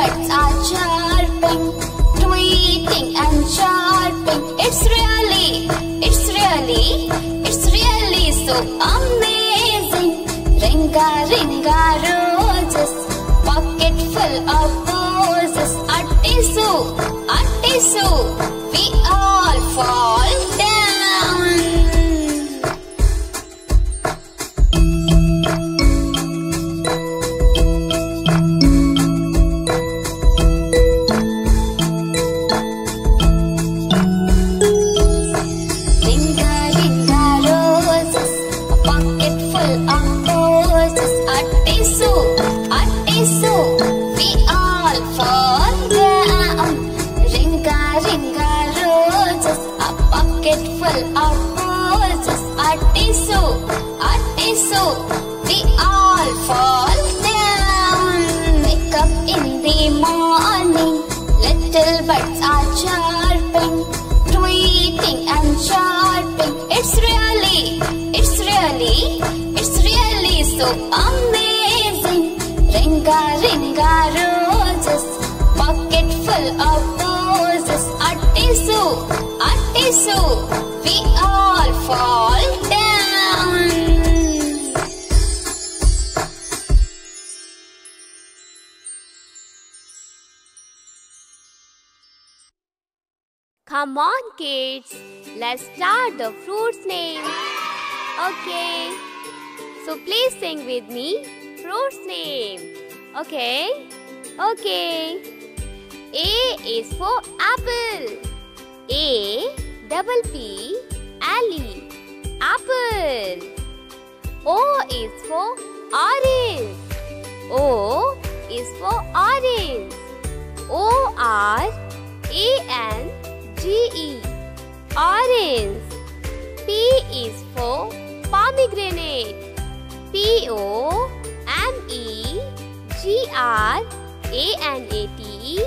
birds are chirping, tweeting and chirping. It's really, it's really, it's really so amazing. Ringa, ringa, roses, pocket full of roses. Artiso, artiso, so amazing. Ringa, ringa, roses, pocket full of roses. Artiso, artiso, we all fall down. Come on, kids. Let's start the fruit's name. Okay. So please sing with me. Fruit's name. Okay. Okay. A is for apple. A double P E. Apple. O is for orange. O is for orange. O R A N G E. Orange. P is for pomegranate. P O M E G R A N A T E.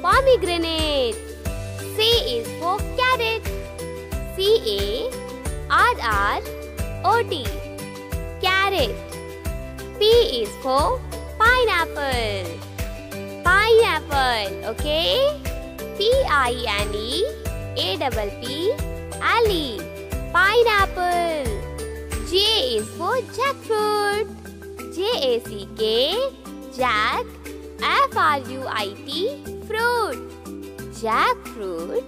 Pomegranate. C is for carrot. C A R R O T. Carrot. P is for pineapple. Pineapple, okay? P I N E A double P E. Pineapple. Is for jackfruit. J A C K. Jack. F R U I T. Fruit. Jackfruit.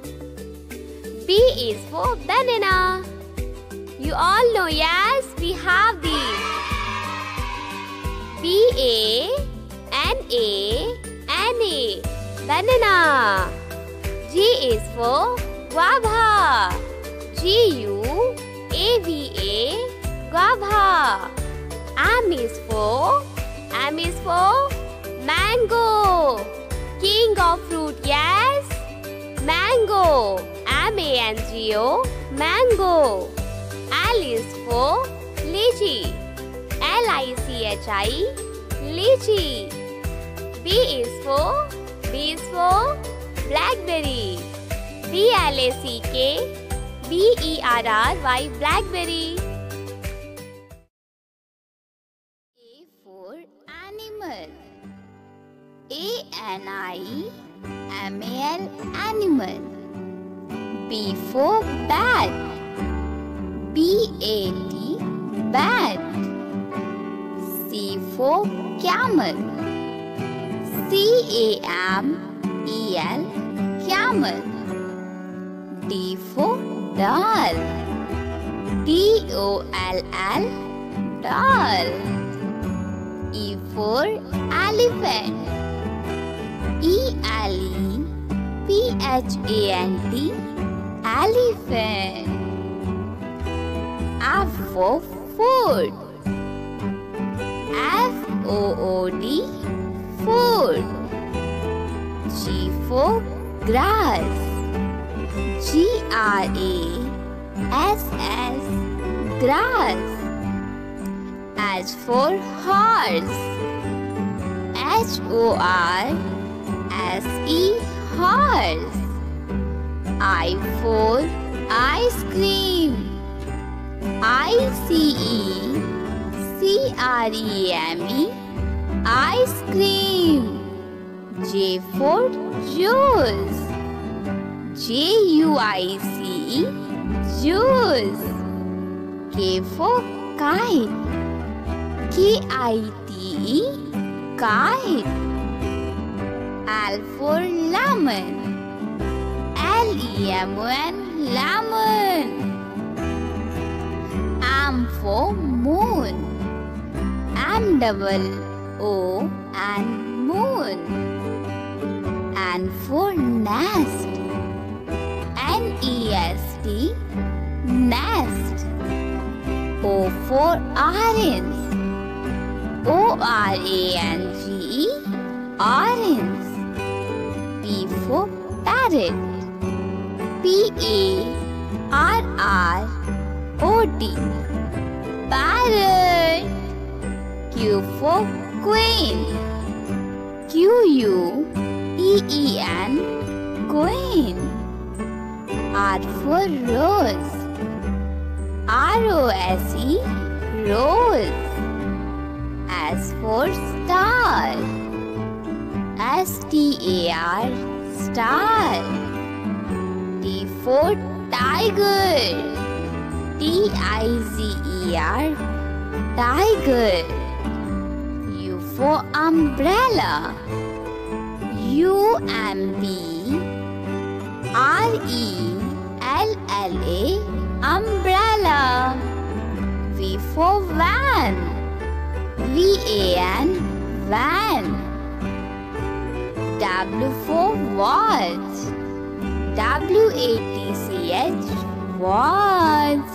B is for banana. You all know, yes, we have these. B A N A N A. Banana. G is for guava. G U A V A. Guava. M is for M is for mango. King of fruit, yes. Mango. M A N G O. Mango. L is for lychee. L I C H I. Lychee. B is for B is for blackberry. B L A C K B E R R Y blackberry. A N I M A L animal. B for bat. B A T bat. C for camel. C A M E L camel. D for doll. D O L L doll. E for elephant. E L P H A N T elephant. F for food. F O O D food. G for grass. G R A S S grass. H for horse. H O R S E horse. I for ice cream. I C E C R E M E ice cream. J for juice. J U I C E juice. K for kite. K I T E kite. L for lemon. L E M O N lemon. M for moon. M double O and moon. N for nest. N E S T nest. O for orange. O R A N G E orange. A R R O T parrot. Q for queen. Q U E E N queen. R for rose. R O S E rose. S for star. S T A R star. T for tiger. T I Z E R tiger. U for umbrella. U M B R E L L A umbrella. V for van. V A N van. W for watch. W A T C H watch.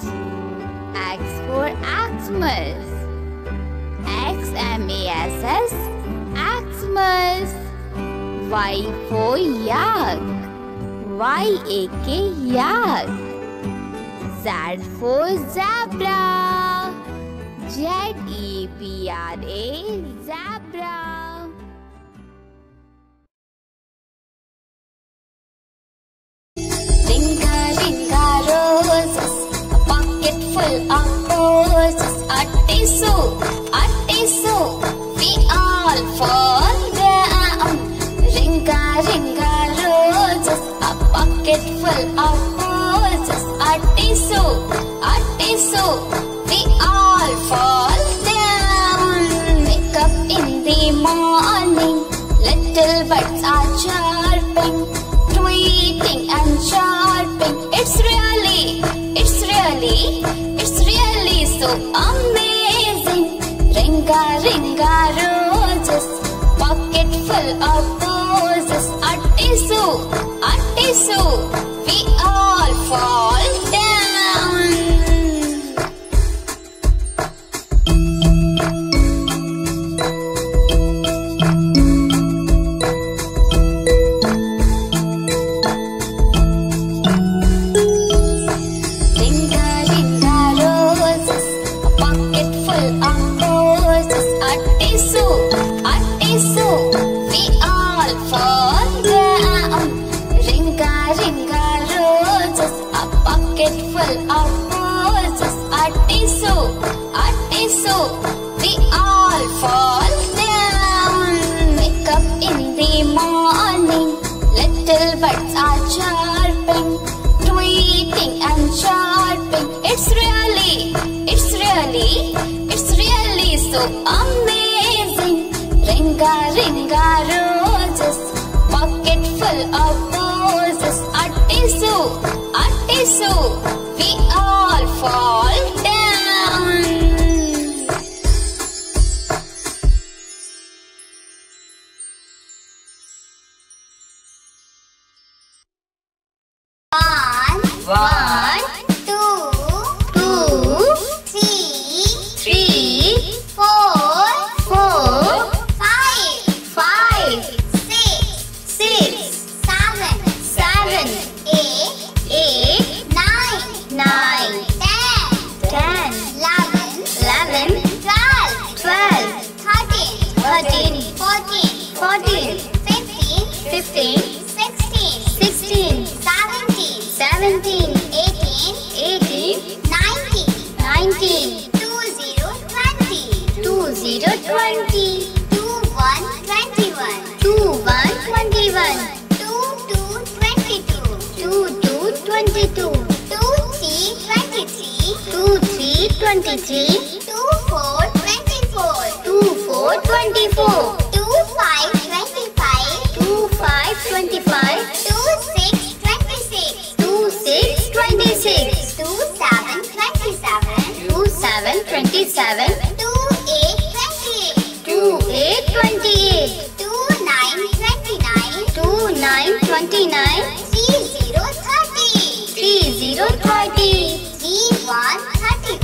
X for Xmas. X M A S S Xmas. Y for yak. Y A K yak. Z for zebra. Z E B R A zebra. Of roses. Attisu, attisu, we all fall down. Wake up in the morning, little birds are chirping tweeting and chirping. It's really, it's really, it's really so amazing. Ringa, ringa roses, pocket full of roses. Attisu, attisu, we all tweeting and chirping. It's really, it's really, it's really so amazing. Ringa 23 24, 24 24 25, 25 25 26, 26 26 27, 27 27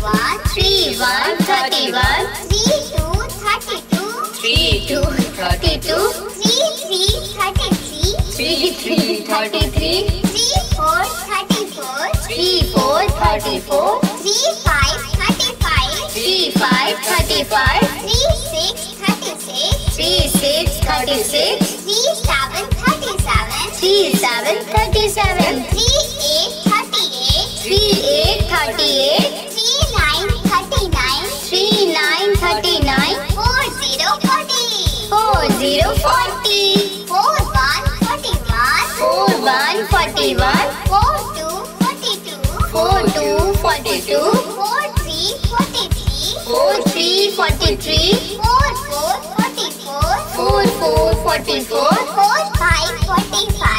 thirty-one, three one thirty one, three two thirty-two, three two thirty two, three three thirty-three, three three thirty three, three four thirty-four, three four thirty four, three five thirty-five, three five thirty five, three six thirty-six, three six thirty six, three seven thirty-seven, three seven thirty seven, three eight thirty-eight, three eight thirty eight, zero forty, four one forty-one, four one forty one, four two forty-two, four two forty two, four three forty-three, four three forty three, four four forty-four, four four forty four, four five forty-five,